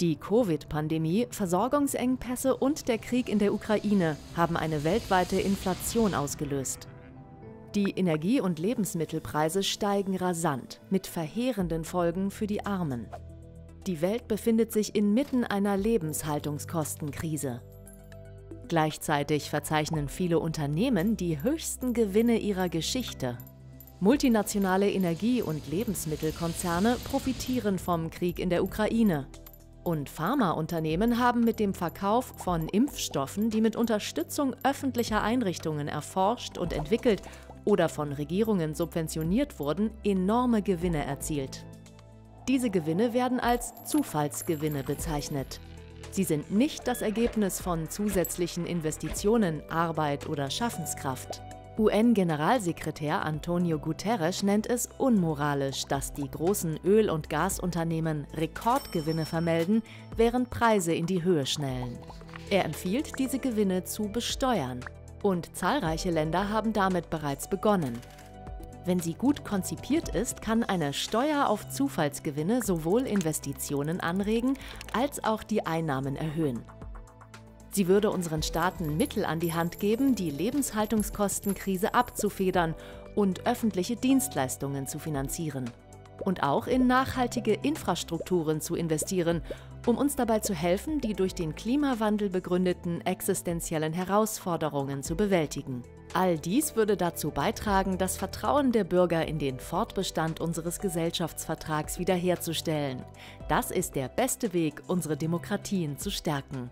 Die Covid-Pandemie, Versorgungsengpässe und der Krieg in der Ukraine haben eine weltweite Inflation ausgelöst. Die Energie- und Lebensmittelpreise steigen rasant, mit verheerenden Folgen für die Armen. Die Welt befindet sich inmitten einer Lebenshaltungskostenkrise. Gleichzeitig verzeichnen viele Unternehmen die höchsten Gewinne ihrer Geschichte. Multinationale Energie- und Lebensmittelkonzerne profitieren vom Krieg in der Ukraine. Und Pharmaunternehmen haben mit dem Verkauf von Impfstoffen, die mit Unterstützung öffentlicher Einrichtungen erforscht und entwickelt oder von Regierungen subventioniert wurden, enorme Gewinne erzielt. Diese Gewinne werden als Zufallsgewinne bezeichnet. Sie sind nicht das Ergebnis von zusätzlichen Investitionen, Arbeit oder Schaffenskraft. UN-Generalsekretär Antonio Guterres nennt es unmoralisch, dass die großen Öl- und Gasunternehmen Rekordgewinne vermelden, während Preise in die Höhe schnellen. Er empfiehlt, diese Gewinne zu besteuern. Und zahlreiche Länder haben damit bereits begonnen. Wenn sie gut konzipiert ist, kann eine Steuer auf Zufallsgewinne sowohl Investitionen anregen als auch die Einnahmen erhöhen. Sie würde unseren Staaten Mittel an die Hand geben, die Lebenshaltungskostenkrise abzufedern und öffentliche Dienstleistungen zu finanzieren. Und auch in nachhaltige Infrastrukturen zu investieren, um uns dabei zu helfen, die durch den Klimawandel begründeten existenziellen Herausforderungen zu bewältigen. All dies würde dazu beitragen, das Vertrauen der Bürger in den Fortbestand unseres Gesellschaftsvertrags wiederherzustellen. Das ist der beste Weg, unsere Demokratien zu stärken.